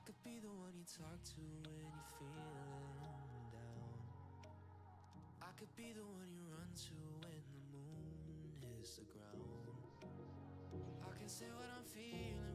I could be the one you talk to when you're feeling down. I could be the one you run to when the moon hits the ground. I can say what I'm feeling,